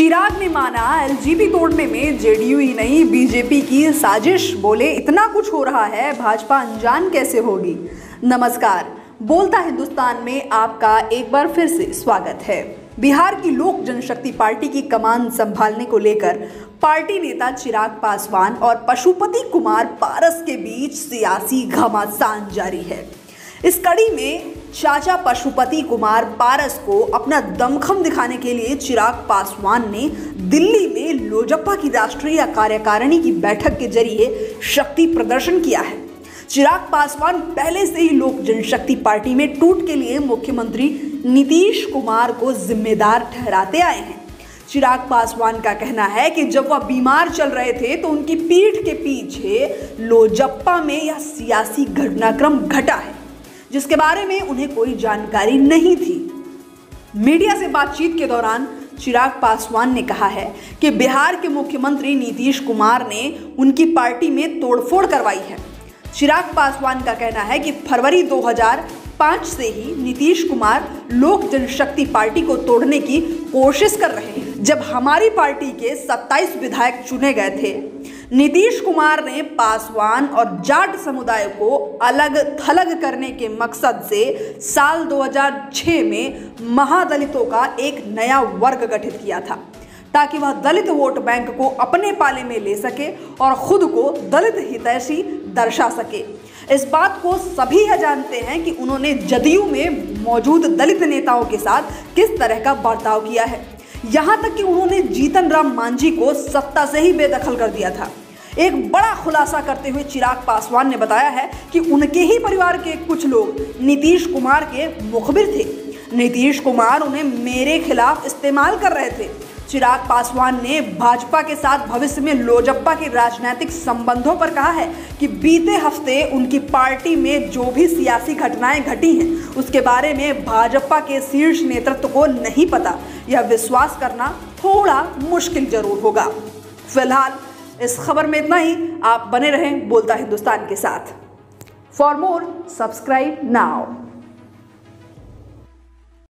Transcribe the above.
चिराग ने माना, एलजीबी तोड़ने में जेडीयू ही नहीं, बीजेपी की साजिश। बोले, इतना कुछ हो रहा है, भाजपा अनजान कैसे होगी? नमस्कार, बोलता हिंदुस्तान में आपका एक बार फिर से स्वागत है। बिहार की लोक जनशक्ति पार्टी की कमान संभालने को लेकर पार्टी नेता चिराग पासवान और पशुपति कुमार पारस के बीच सियासी घमासान जारी है। इस कड़ी में चाचा पशुपति कुमार पारस को अपना दमखम दिखाने के लिए चिराग पासवान ने दिल्ली में लोजप्पा की राष्ट्रीय कार्यकारिणी की बैठक के ज़रिए शक्ति प्रदर्शन किया है। चिराग पासवान पहले से ही लोक जनशक्ति पार्टी में टूट के लिए मुख्यमंत्री नीतीश कुमार को जिम्मेदार ठहराते आए हैं। चिराग पासवान का कहना है कि जब वह बीमार चल रहे थे तो उनकी पीठ के पीछे लोजप्पा में यह सियासी घटनाक्रम घटा है। जिसके बारे में उन्हें कोई जानकारी नहीं थी। मीडिया से बातचीत के दौरान चिराग पासवान ने कहा है कि बिहार के मुख्यमंत्री नीतीश कुमार ने उनकी पार्टी में तोड़फोड़ करवाई है। चिराग पासवान का कहना है कि फरवरी 2005 से ही नीतीश कुमार लोक जनशक्ति पार्टी को तोड़ने की कोशिश कर रहे हैं, जब हमारी पार्टी के 27 विधायक चुने गए थे। नीतीश कुमार ने पासवान और जाट समुदाय को अलग थलग करने के मकसद से साल 2006 में महादलितों का एक नया वर्ग गठित किया था, ताकि वह दलित वोट बैंक को अपने पाले में ले सके और खुद को दलित हितैषी दर्शा सके। इस बात को सभी यह जानते हैं कि उन्होंने जदयू में मौजूद दलित नेताओं के साथ किस तरह का बर्ताव किया है। यहाँ तक कि उन्होंने जीतन राम मांझी को सत्ता से ही बेदखल कर दिया था। एक बड़ा खुलासा करते हुए चिराग पासवान ने बताया है कि उनके ही परिवार के कुछ लोग नीतीश कुमार के मुखबिर थे। नीतीश कुमार उन्हें मेरे खिलाफ इस्तेमाल कर रहे थे। चिराग पासवान ने भाजपा के साथ भविष्य में लोजप्पा के राजनीतिक संबंधों पर कहा है कि बीते हफ़्ते उनकी पार्टी में जो भी सियासी घटनाएँ घटी हैं, उसके बारे में भाजपा के शीर्ष नेतृत्व को नहीं पता। यह विश्वास करना थोड़ा मुश्किल ज़रूर होगा। फ़िलहाल इस खबर में इतना ही। आप बने रहें बोलता हिंदुस्तान के साथ। For more subscribe now